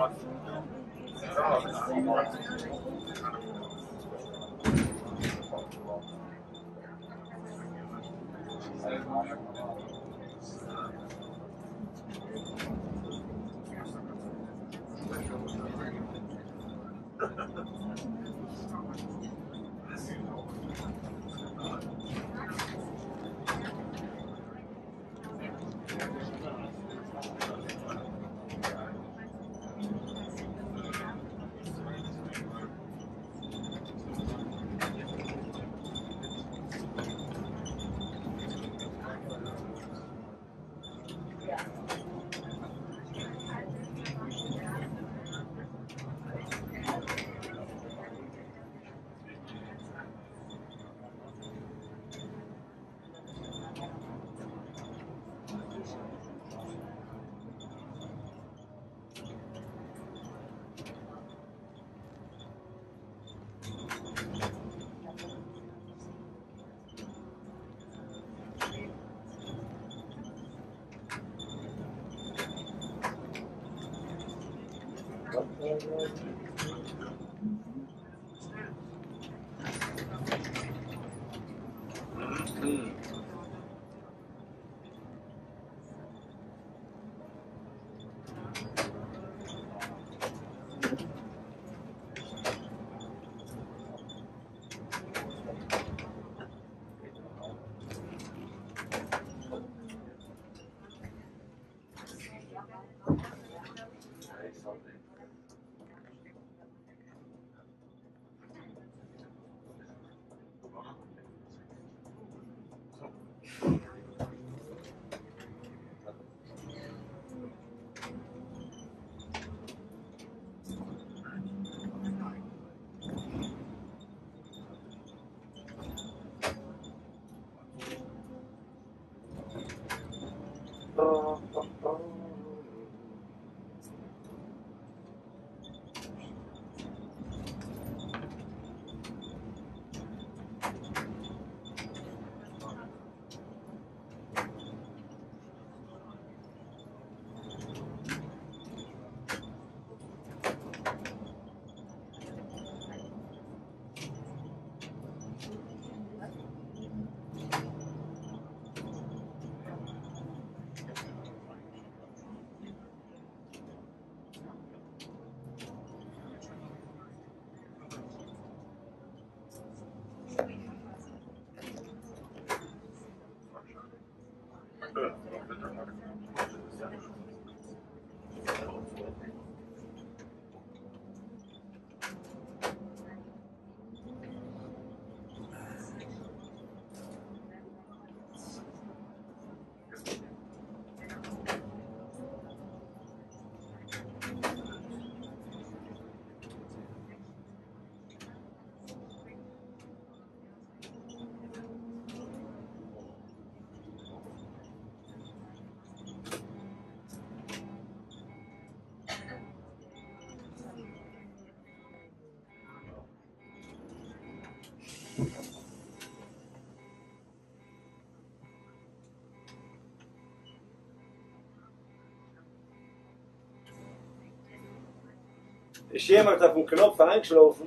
Thank you. ん。Да, вот. Ist jemand auf den Knopf eingeschlafen?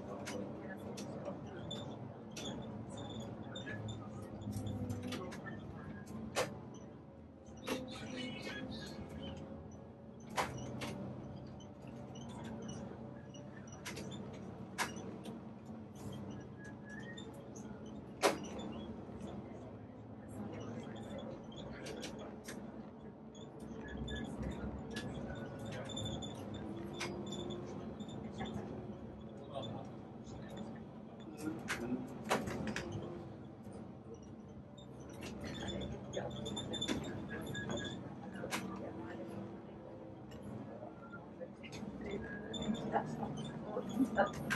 Thank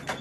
you.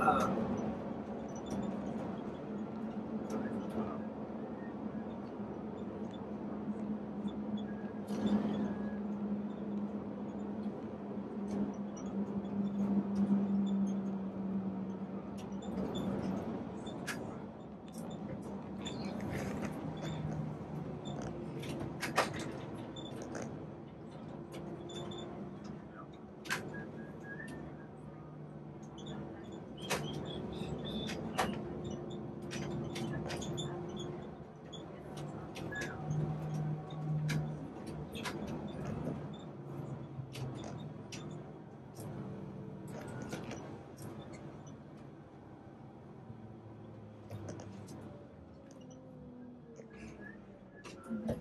uh, Mm-hmm.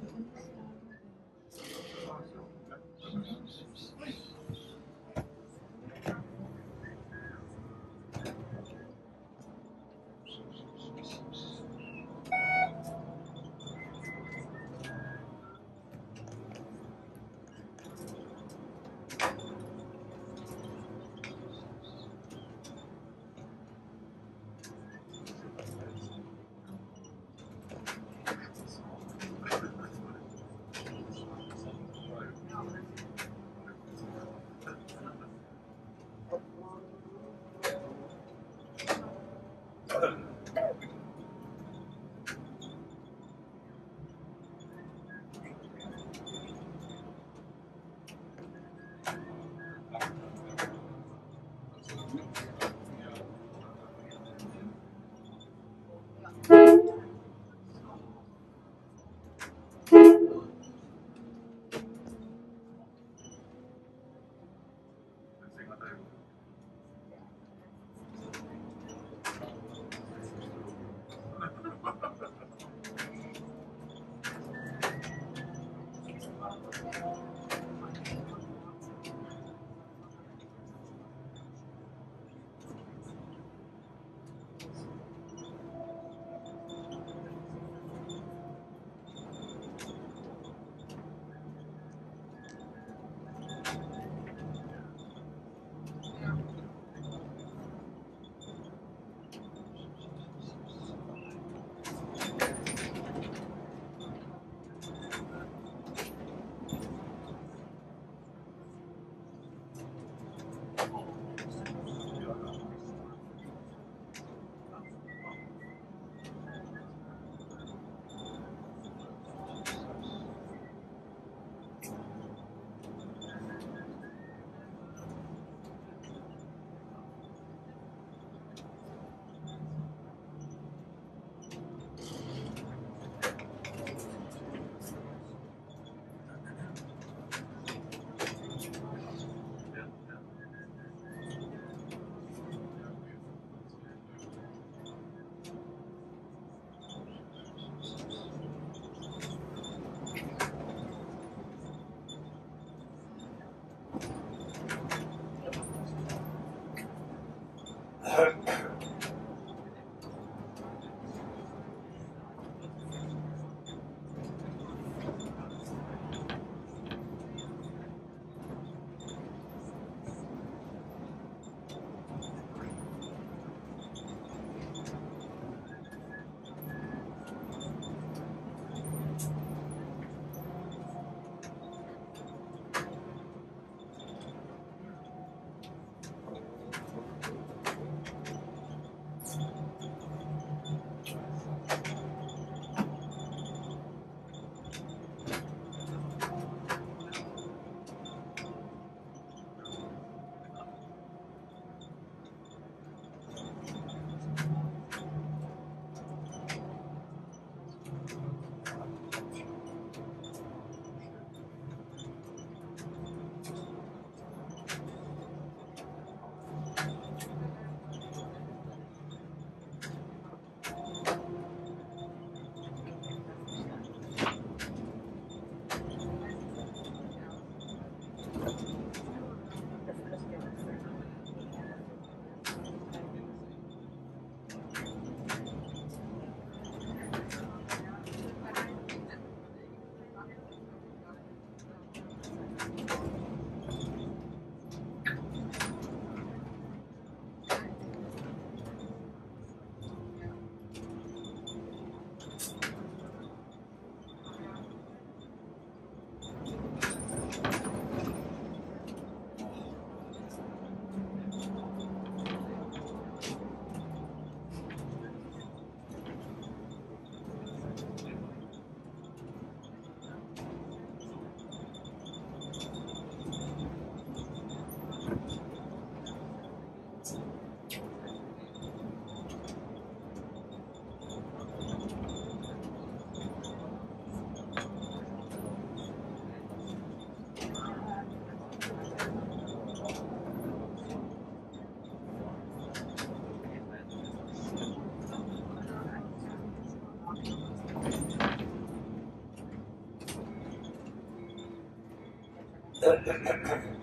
ハハハハ。